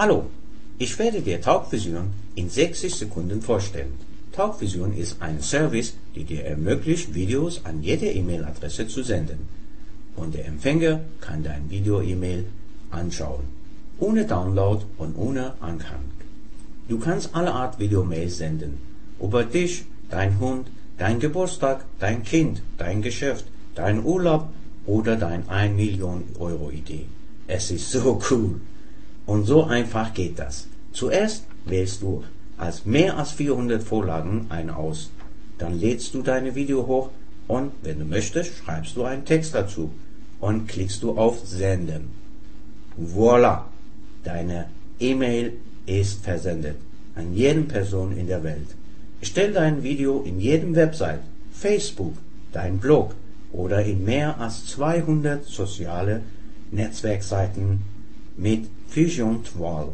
Hallo, ich werde dir Talkvision in 60 Sekunden vorstellen. Talkvision ist ein Service, die dir ermöglicht, Videos an jede E-Mail-Adresse zu senden. Und der Empfänger kann dein Video-E-Mail anschauen, ohne Download und ohne Anhang. Du kannst alle Art Videomails senden, über dich, dein Hund, dein Geburtstag, dein Kind, dein Geschäft, dein Urlaub oder dein 1 Million Euro Idee. Es ist so cool. Und so einfach geht das. Zuerst wählst du als mehr als 400 Vorlagen ein aus. Dann lädst du deine Video hoch und wenn du möchtest, schreibst du einen Text dazu und klickst du auf Senden. Voila! Deine E-Mail ist versendet an jeden Person in der Welt. Stell dein Video in jedem Website, Facebook, dein Blog oder in mehr als 200 soziale Netzwerkseiten mit Vision 12.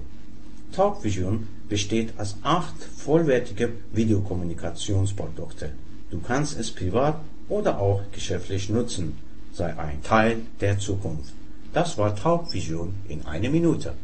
TalkVision besteht aus acht vollwertige Videokommunikationsprodukte. Du kannst es privat oder auch geschäftlich nutzen. Sei ein Teil der Zukunft. Das war TalkVision in einer Minute.